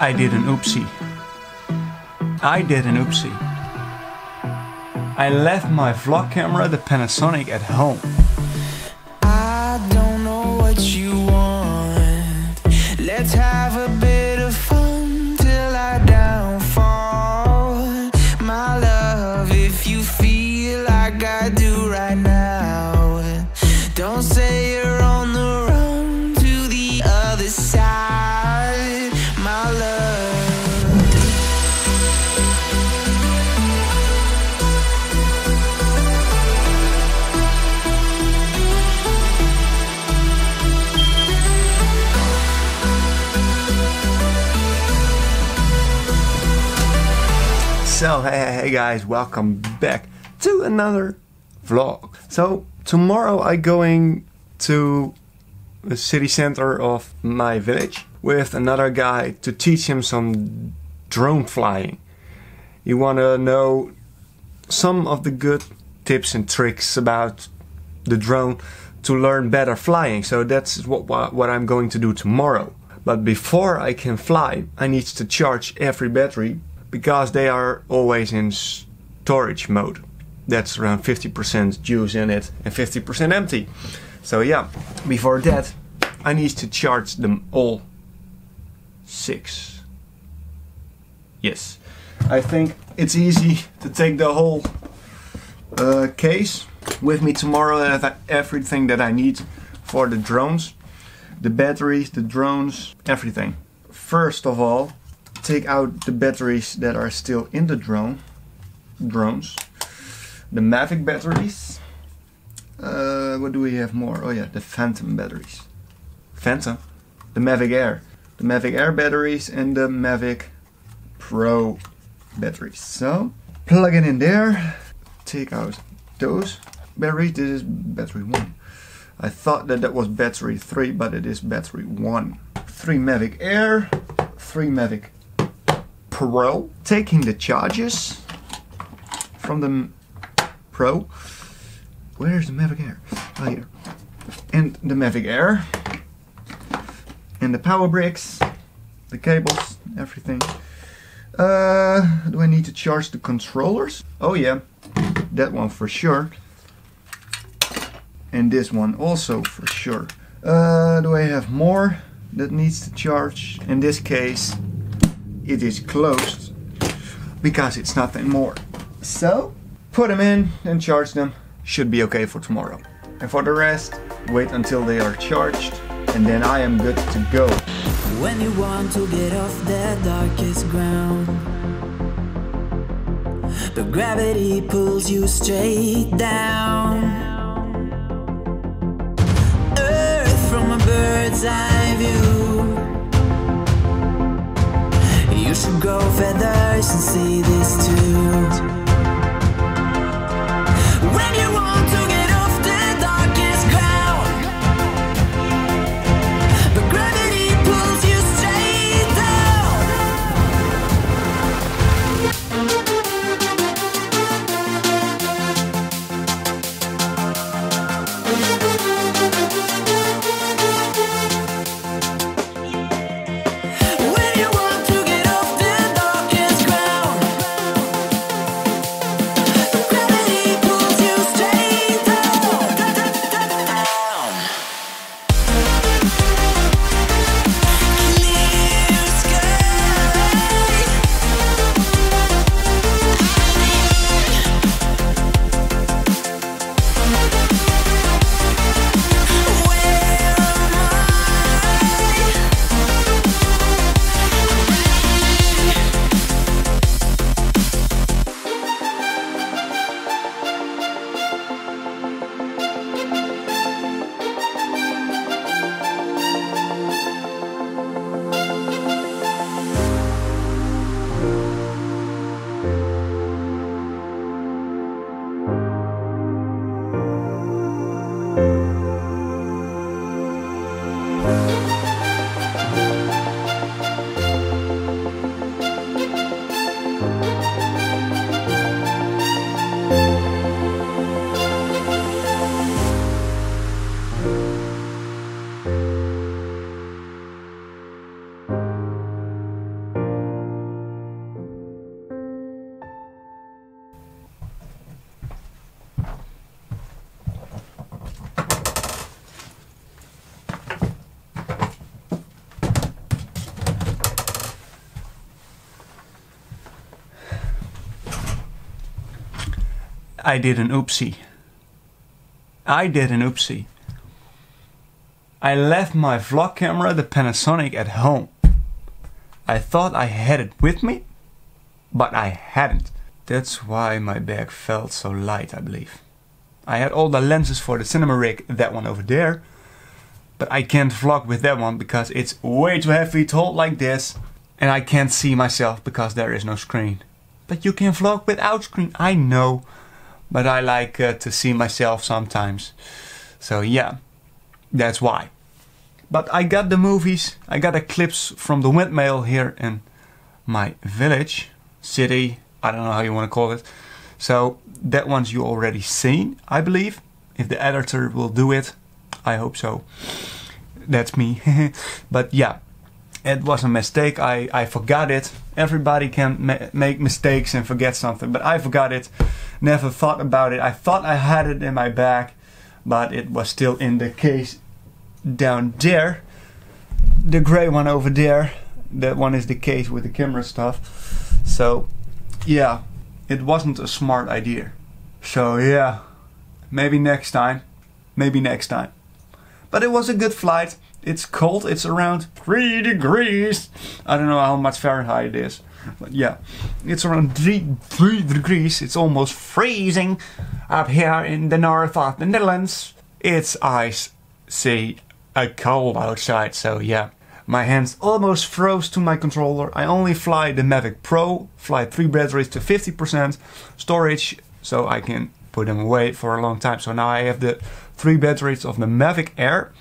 I did an oopsie. I did an oopsie. I left my vlog camera, the Panasonic, at home. I don't know what you want. Let's have a So, hey, hey, guys, welcome back to another vlog. So, tomorrow i going to the city center of my village with another guy to teach him some drone flying. You want to know some of the good tips and tricks about the drone to learn better flying. So that's what, what, what I'm going to do tomorrow. But before I can fly, I need to charge every battery because they are always in storage mode. That's around 50% juice in it and 50% empty. So yeah, before that, I need to charge them all six. Yes, I think it's easy to take the whole uh, case with me tomorrow and everything that I need for the drones, the batteries, the drones, everything. First of all, take out the batteries that are still in the drone, drones, the Mavic batteries. Uh, what do we have more? Oh yeah, the Phantom batteries. Phantom, the Mavic Air, the Mavic Air batteries, and the Mavic Pro batteries. So plug it in there. Take out those batteries. This is battery one. I thought that that was battery three, but it is battery one. Three Mavic Air, three Mavic Pro. Taking the charges from the Pro. Where's the Mavic Air? Oh, here. And the Mavic Air. And the power bricks, the cables, everything. Uh, do I need to charge the controllers? Oh yeah, that one for sure. And this one also for sure. Uh, do I have more that needs to charge? In this case, it is closed because it's nothing more. So, put them in and charge them. Should be okay for tomorrow. And for the rest, wait until they are charged and then I am good to go. When you want to get off the darkest ground, but gravity pulls you straight down. Earth from a bird's eye grow feathers and see this too. I did an oopsie. I did an oopsie. I left my vlog camera, the Panasonic, at home. I thought I had it with me, but I hadn't. That's why my bag felt so light, I believe. I had all the lenses for the cinema rig, that one over there, but I can't vlog with that one because it's way too heavy to hold like this, and I can't see myself because there is no screen. But you can vlog without screen, I know, but I like uh, to see myself sometimes. So yeah, that's why. But I got the movies, I got the clips from the windmill here in my village, city, I don't know how you want to call it. So that one's you already seen, I believe. If the editor will do it, I hope so. That's me. but yeah, it was a mistake. I, I forgot it. Everybody can ma- make mistakes and forget something, but I forgot it. Never thought about it. I thought I had it in my bag, but it was still in the case down there. The gray one over there. That one is the case with the camera stuff. So, yeah, it wasn't a smart idea. So, yeah, maybe next time. Maybe next time. But it was a good flight. It's cold. It's around 3 degrees. I don't know how much Fahrenheit it is. But yeah, it's around 3, 3 degrees. It's almost freezing up here in the north of the Netherlands. It's ice, see, a cold outside. So yeah, my hands almost froze to my controller. I only fly the Mavic Pro, fly three batteries to 50% storage, so I can put them away for a long time. So now I have the three batteries of the Mavic Air.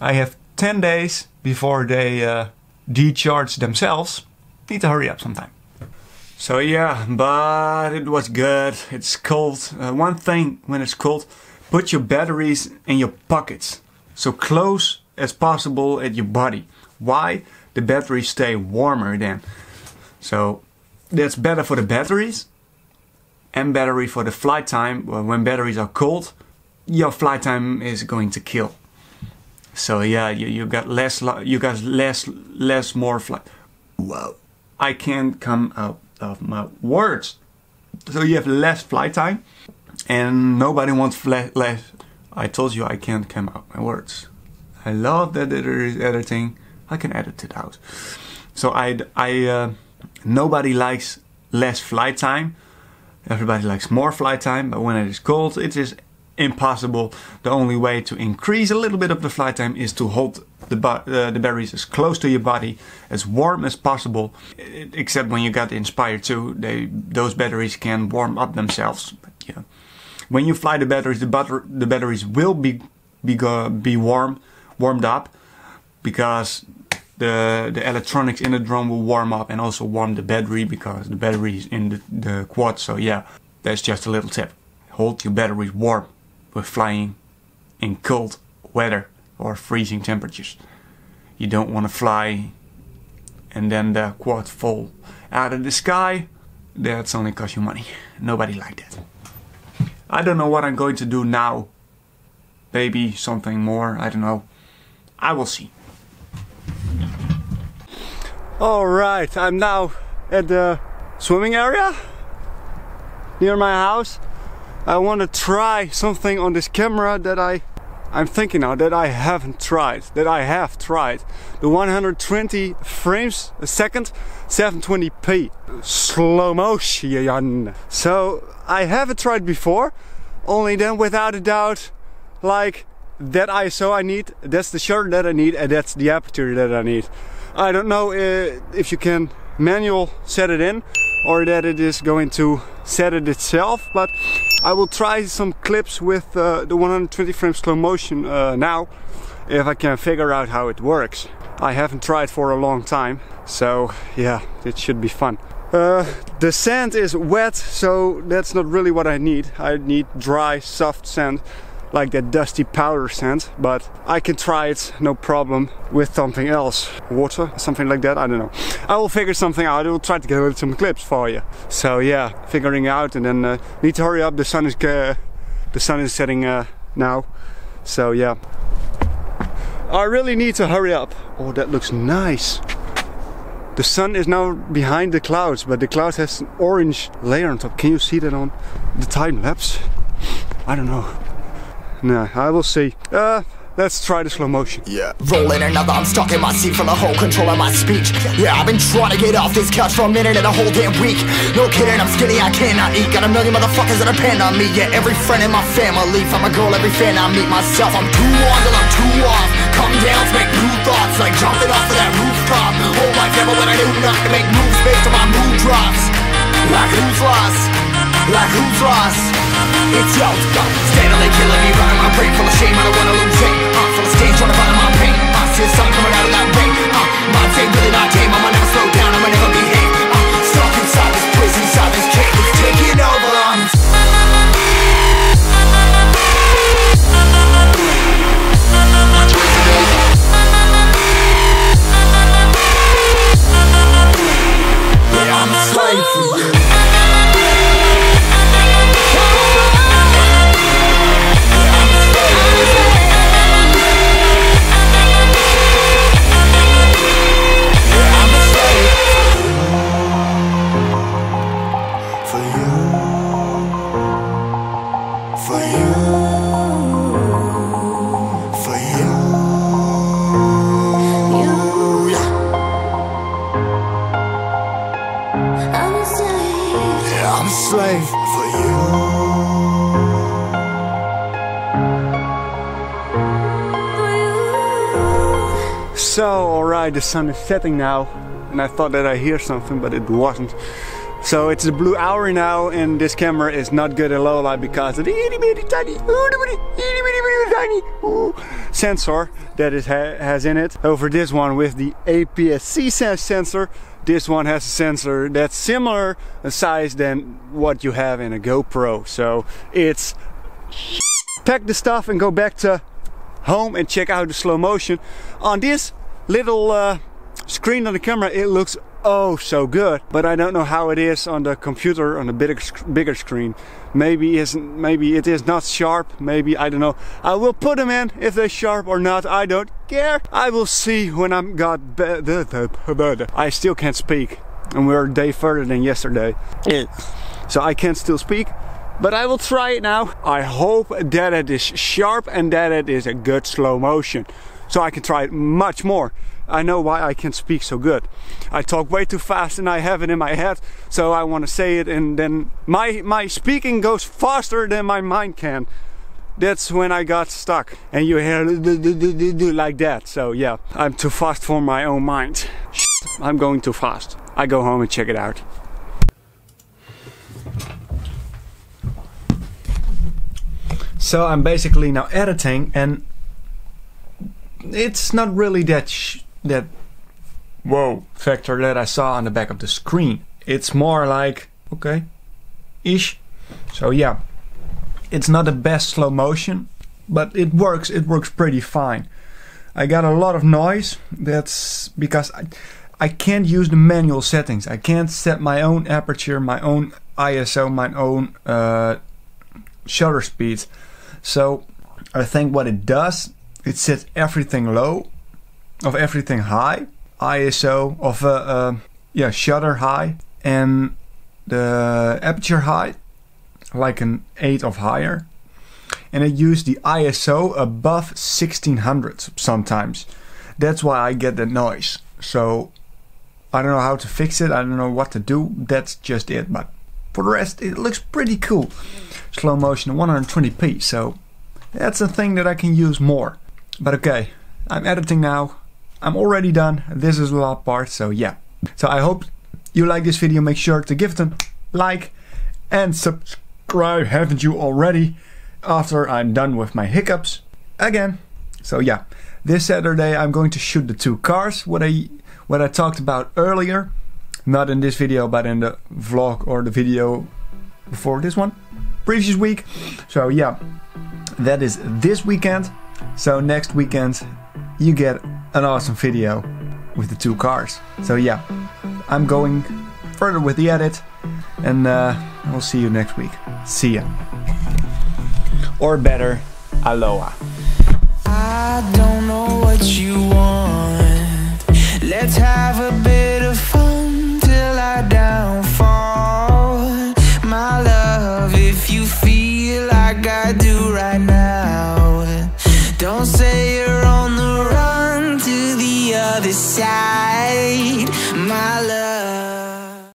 I have 10 days before they uh, decharge themselves. Need to hurry up sometime. So yeah, but it was good. It's cold. Uh, one thing when it's cold, put your batteries in your pockets. So close as possible at your body. Why? The batteries stay warmer then. So that's better for the batteries and battery for the flight time. When batteries are cold, your flight time is going to kill. So yeah, you, you got less, you got less, less more flight. Whoa, I can't come out of my words. So you have less flight time, and nobody wants less. I told you I can't come out my words. I love that there is editing. I can edit it out. So I, I, uh, nobody likes less flight time. Everybody likes more flight time, but when it is cold, it is impossible. The only way to increase a little bit of the flight time is to hold the, uh, the berries as close to your body, as warm as possible. Except when you got Inspire 2, they, those batteries can warm up themselves. But, yeah. When you fly the batteries, the, butter, the batteries will be be, be warm, warmed up, because the the electronics in the drone will warm up and also warm the battery because the battery is in the, the quad. So yeah, that's just a little tip. Hold your batteries warm with flying in cold weather or freezing temperatures. You don't want to fly and then the quad fall out of the sky. That's only cost you money. Nobody like that. I don't know what I'm going to do now. Maybe something more. I don't know. I will see. Alright, I'm now at the swimming area near my house. I want to try something on this camera that I I'm thinking now that I haven't tried, that I have tried. The 120 frames a second, 720p slow motion. So I haven't tried before, only then without a doubt, like that ISO I need, that's the shutter that I need, and that's the aperture that I need. I don't know uh, if you can manual set it in or that it is going to set it itself but I will try some clips with uh, the 120 frame slow motion uh, now if I can figure out how it works. I haven't tried for a long time so yeah it should be fun. Uh, the sand is wet so that's not really what I need. I need dry soft sand like that dusty powder sand, but I can try it no problem with something else. Water, something like that, I don't know. I will figure something out, I will try to get some clips for you. So yeah, figuring out and then uh, need to hurry up, the sun is, uh, the sun is setting uh, now. So yeah. I really need to hurry up. Oh, that looks nice. The sun is now behind the clouds, but the cloud has an orange layer on top. Can you see that on the time lapse? I don't know. Nah, I will see. Uh, Let's try the slow motion. Yeah. Rolling another, I'm stuck in my seat from the whole control of my speech. Yeah, I've been trying to get off this couch for a minute and a whole damn week. No kidding, I'm skinny, I cannot eat. Got a million motherfuckers that depend on me. Yeah, every friend in my family. From a girl, every fan I meet myself. I'm too on till I'm too off. Come down make new thoughts, like jumping off of that rooftop. Whole life never when I knew not make moves based on my mood drops. Like who's lost? Like who's lost? It's yo, steadily killing me, running my brain full of shame. I don't wanna lose it. Uh, full of stage, trying to find my pain. I see the sun coming out of that rain. Uh, my day really not tame. I'ma never slow down. I'ma never behave. The sun is setting now, and I thought that I hear something, but it wasn't. So it's the blue hour now, and this camera is not good at low light because of the itty bitty tiny, itty bitty, itty bitty, tiny sensor that it ha has in it. Over this one with the APS-C sensor, this one has a sensor that's similar in size than what you have in a GoPro. So it's pack the stuff and go back to home and check out the slow motion. On this little uh, screen on the camera, it looks oh so good, but I don't know how it is on the computer on the bigger bigger screen. Maybe isn't maybe it is not sharp. Maybe I don't know. I will put them in if they're sharp or not. I don't care. I will see when I'm got. better. I still can't speak, and we're a day further than yesterday. So I can't still speak, but I will try it now. I hope that it is sharp and that it is a good slow motion. So I can try it much more. I know why I can speak so good. I talk way too fast and I have it in my head, so I want to say it and then my my speaking goes faster than my mind can. That's when I got stuck. And you hear like that. So yeah, I'm too fast for my own mind. I'm going too fast. I go home and check it out. So I'm basically now editing, and it's not really that that whoa factor that I saw on the back of the screen. It's more like okay, ish. So yeah, it's not the best slow motion, but it works. It works pretty fine. I got a lot of noise. That's because I, I can't use the manual settings. I can't set my own aperture, my own ISO, my own uh, shutter speeds. So I think what it does, it sets everything low, of everything high, ISO of uh, uh, yeah shutter high, and the aperture high, like an eight of higher, and it used the ISO above 1600 sometimes. That's why I get the noise. So I don't know how to fix it. I don't know what to do. That's just it. But for the rest, it looks pretty cool. Slow motion 120p. So that's a thing that I can use more. But okay, I'm editing now. I'm already done. This is the last part. So yeah. So I hope you like this video. Make sure to give it a like and subscribe. Haven't you already? After I'm done with my hiccups again. So yeah, this Saturday I'm going to shoot the two cars. What I what I talked about earlier, not in this video, but in the vlog or the video before this one, previous week. So yeah, that is this weekend. So next weekend you get an awesome video with the two cars. So yeah, I'm going further with the edit, and uh, I'll see you next week. See ya. Or better, aloha. I don't know what you want. Let's have